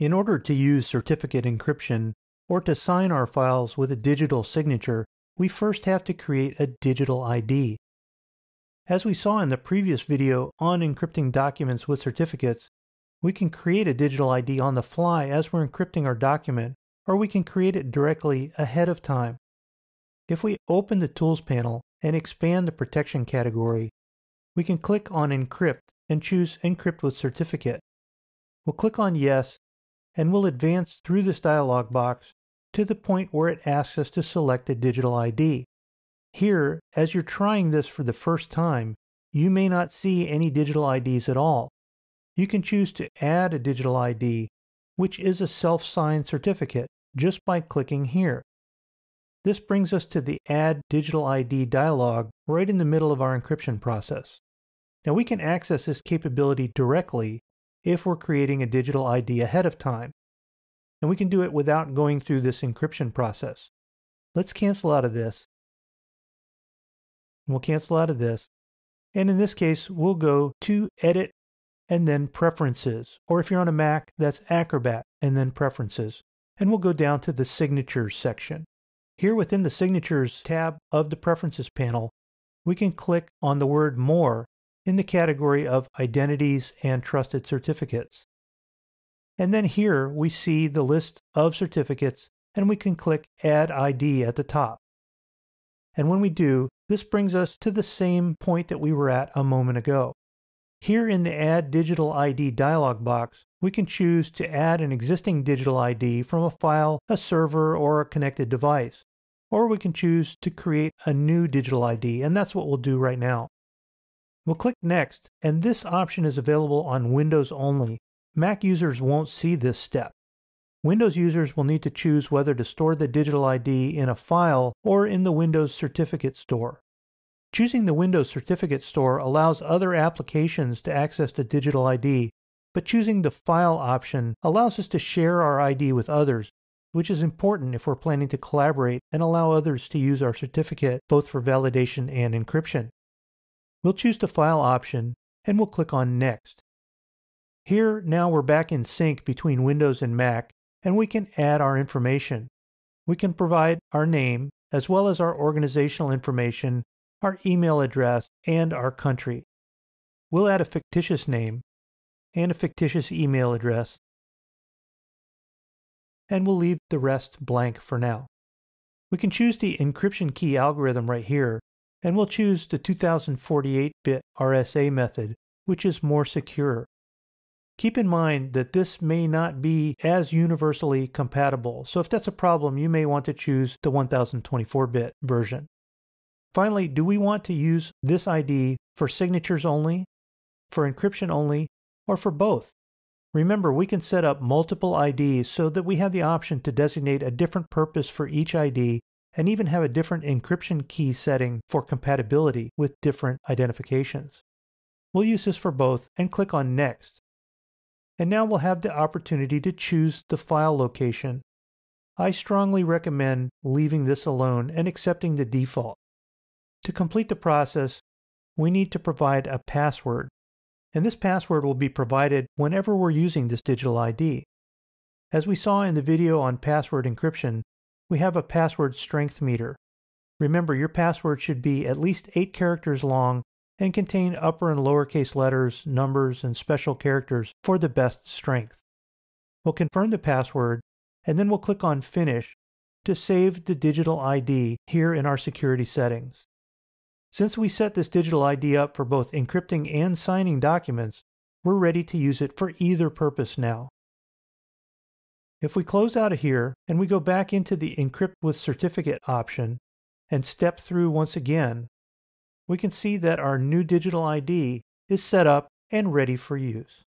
In order to use certificate encryption or to sign our files with a digital signature, we first have to create a digital ID. As we saw in the previous video on encrypting documents with certificates, we can create a digital ID on the fly as we're encrypting our document, or we can create it directly ahead of time. If we open the Tools panel and expand the protection category, we can click on Encrypt and choose Encrypt with Certificate. We'll click on Yes, and we'll advance through this dialog box to the point where it asks us to select a digital ID. Here, as you're trying this for the first time, you may not see any digital IDs at all. You can choose to add a digital ID, which is a self-signed certificate, just by clicking here. This brings us to the Add Digital ID dialog right in the middle of our encryption process. Now we can access this capability directly if we're creating a digital ID ahead of time. And we can do it without going through this encryption process. Let's cancel out of this. We'll cancel out of this. And in this case, we'll go to Edit and then Preferences. Or if you're on a Mac, that's Acrobat and then Preferences. And we'll go down to the Signatures section. Here within the Signatures tab of the Preferences panel, we can click on the word More in the category of Identities and Trusted Certificates. And then here we see the list of certificates and we can click Add ID at the top. And when we do, this brings us to the same point that we were at a moment ago. Here in the Add Digital ID dialog box, we can choose to add an existing digital ID from a file, a server, or a connected device. Or we can choose to create a new digital ID, and that's what we'll do right now. We'll click Next, and this option is available on Windows only. Mac users won't see this step. Windows users will need to choose whether to store the digital ID in a file or in the Windows Certificate Store. Choosing the Windows Certificate Store allows other applications to access the digital ID, but choosing the File option allows us to share our ID with others, which is important if we're planning to collaborate and allow others to use our certificate both for validation and encryption. We'll choose the File option and we'll click on Next. Here, now we're back in sync between Windows and Mac, and we can add our information. We can provide our name, as well as our organizational information, our email address, and our country. We'll add a fictitious name and a fictitious email address, and we'll leave the rest blank for now. We can choose the encryption key algorithm right here, and we'll choose the 2048-bit RSA method, which is more secure. Keep in mind that this may not be as universally compatible, so if that's a problem, you may want to choose the 1024-bit version. Finally, do we want to use this ID for signatures only, for encryption only, or for both? Remember, we can set up multiple IDs so that we have the option to designate a different purpose for each ID and even have a different encryption key setting for compatibility with different identifications. We'll use this for both and click on Next. And now we'll have the opportunity to choose the file location. I strongly recommend leaving this alone and accepting the default. To complete the process, we need to provide a password, and this password will be provided whenever we're using this digital ID. As we saw in the video on password encryption, we have a password strength meter. Remember, your password should be at least 8 characters long and contain upper and lowercase letters, numbers, and special characters for the best strength. We'll confirm the password, and then we'll click on Finish to save the digital ID here in our security settings. Since we set this digital ID up for both encrypting and signing documents, we're ready to use it for either purpose now. If we close out of here and we go back into the Encrypt with Certificate option and step through once again, we can see that our new digital ID is set up and ready for use.